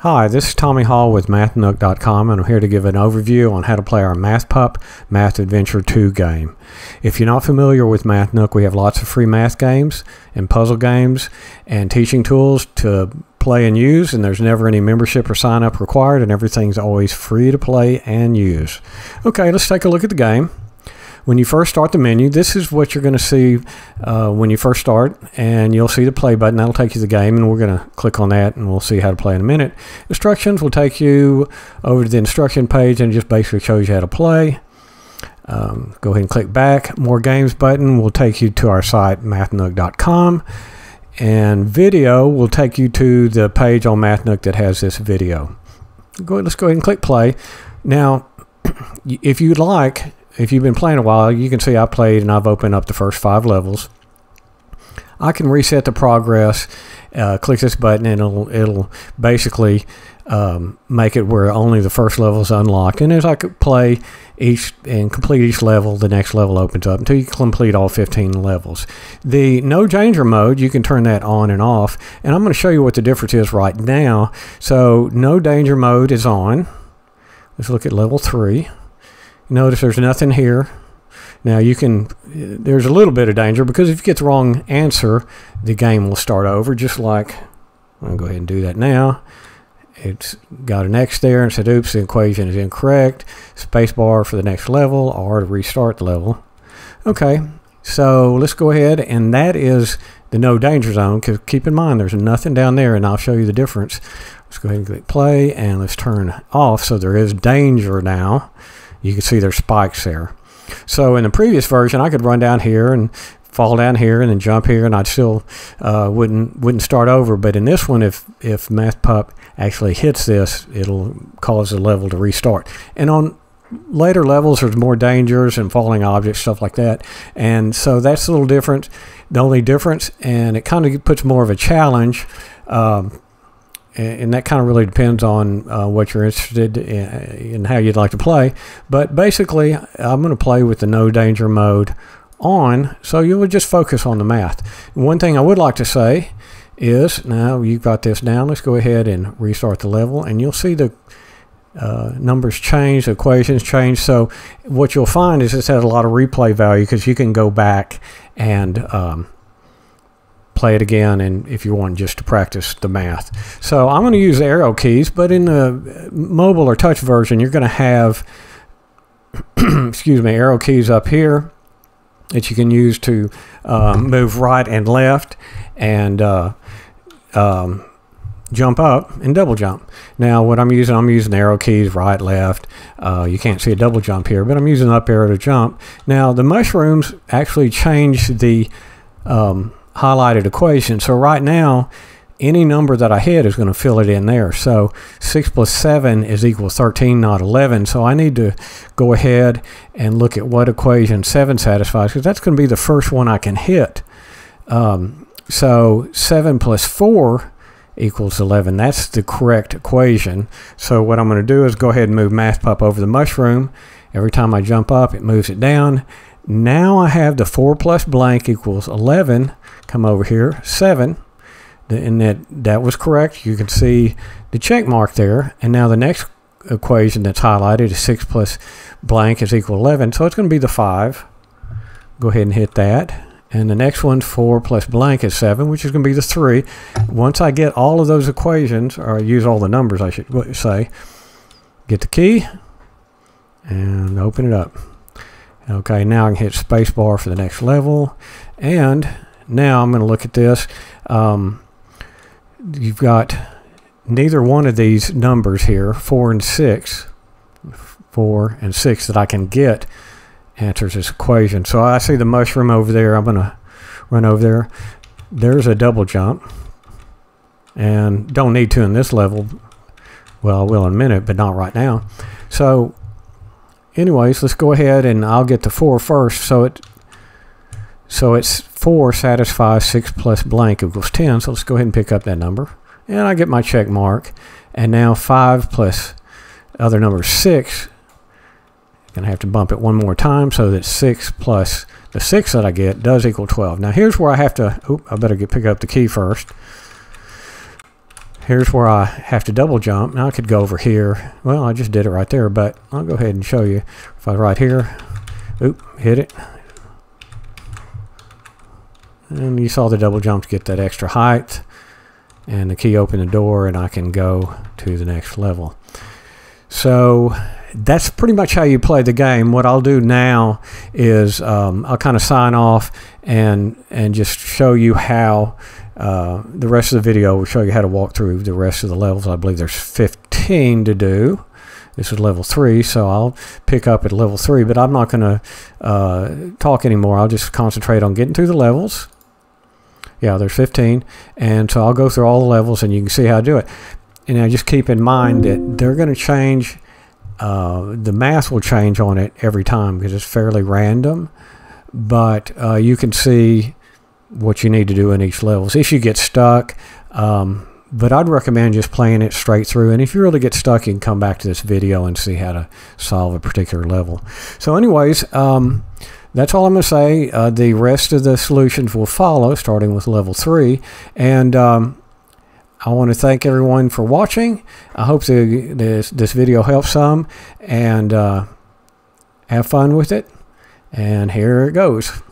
Hi, this is Tommy Hall with MathNook.com and I'm here to give an overview on how to play our MathPup Math Adventure 2 game. If you're not familiar with MathNook, we have lots of free math games and puzzle games and teaching tools to play and use and there's never any membership or sign up required and everything's always free to play and use. Okay, let's take a look at the game when you first start the menu, this is what you're going to see uh, when you first start, and you'll see the play button. That'll take you to the game, and we're going to click on that, and we'll see how to play in a minute. Instructions will take you over to the instruction page, and just basically shows you how to play. Um, go ahead and click back. More games button will take you to our site, mathnook.com. And video will take you to the page on MathNook that has this video. Go, let's go ahead and click play. Now, if you'd like, if you've been playing a while, you can see I played and I've opened up the first five levels. I can reset the progress, uh, click this button, and it'll, it'll basically um, make it where only the first level is unlocked. And as I could play each and complete each level, the next level opens up until you complete all 15 levels. The no danger mode, you can turn that on and off. And I'm going to show you what the difference is right now. So no danger mode is on. Let's look at level 3. Notice there's nothing here. Now you can, there's a little bit of danger because if you get the wrong answer, the game will start over just like, I'll go ahead and do that now. It's got an X there and said, oops, the equation is incorrect. Spacebar for the next level or to restart the level. Okay, so let's go ahead and that is the no danger zone because keep in mind there's nothing down there and I'll show you the difference. Let's go ahead and click play and let's turn off so there is danger now you can see there's spikes there. So in the previous version, I could run down here and fall down here and then jump here, and I'd still uh, wouldn't wouldn't start over. But in this one, if if MathPup actually hits this, it'll cause the level to restart. And on later levels, there's more dangers and falling objects, stuff like that. And so that's a little different. The only difference, and it kind of puts more of a challenge. Um, and that kind of really depends on uh, what you're interested in, in, how you'd like to play. But basically, I'm going to play with the no danger mode on, so you would just focus on the math. One thing I would like to say is, now you've got this down, let's go ahead and restart the level, and you'll see the uh, numbers change, equations change. So what you'll find is this has a lot of replay value because you can go back and um, play it again and if you want just to practice the math. So I'm going to use arrow keys, but in the mobile or touch version, you're going to have, excuse me, arrow keys up here that you can use to uh, move right and left and uh, um, jump up and double jump. Now what I'm using, I'm using arrow keys right, left. Uh, you can't see a double jump here, but I'm using up arrow to jump. Now the mushrooms actually change the um, highlighted equation. So right now, any number that I hit is going to fill it in there. So 6 plus 7 is equal to 13, not 11. So I need to go ahead and look at what equation 7 satisfies, because that's going to be the first one I can hit. Um, so 7 plus 4 equals 11. That's the correct equation. So what I'm going to do is go ahead and move MathPup over the mushroom. Every time I jump up, it moves it down. Now I have the 4 plus blank equals 11. Come over here, 7. And that, that was correct. You can see the check mark there. And now the next equation that's highlighted is 6 plus blank is equal 11. So it's going to be the 5. Go ahead and hit that. And the next one, 4 plus blank is 7, which is going to be the 3. Once I get all of those equations, or I use all the numbers, I should say, get the key and open it up. Okay, now I can hit spacebar for the next level. And now I'm going to look at this. Um, you've got neither one of these numbers here, 4 and 6, 4 and 6 that I can get answers this equation. So I see the mushroom over there. I'm going to run over there. There's a double jump. And don't need to in this level. Well, I will in a minute, but not right now. So anyways, let's go ahead and I'll get the 4 first. So it so it's 4 satisfies 6 plus blank equals 10. So let's go ahead and pick up that number. And I get my check mark. And now 5 plus other number 6. I'm Going to have to bump it one more time so that 6 plus the 6 that I get does equal 12. Now here's where I have to, oop, I better get pick up the key first. Here's where I have to double jump. Now I could go over here. Well, I just did it right there, but I'll go ahead and show you. If I right here, oop, hit it. And you saw the double jump to get that extra height. And the key opened the door and I can go to the next level. So that's pretty much how you play the game. What I'll do now is um, I'll kind of sign off and and just show you how uh, the rest of the video will show you how to walk through the rest of the levels. I believe there's 15 to do. This is level 3, so I'll pick up at level 3, but I'm not going to uh, talk anymore. I'll just concentrate on getting through the levels. Yeah, there's 15, and so I'll go through all the levels and you can see how I do it. And now just keep in mind that they're going to change, uh, the math will change on it every time because it's fairly random, but uh, you can see what you need to do in each levels. If you get stuck, um, but I'd recommend just playing it straight through. And if you really get stuck, you can come back to this video and see how to solve a particular level. So anyways, um, that's all I'm going to say. Uh, the rest of the solutions will follow, starting with level 3. And um, I want to thank everyone for watching. I hope the, this, this video helps some. And uh, have fun with it. And here it goes.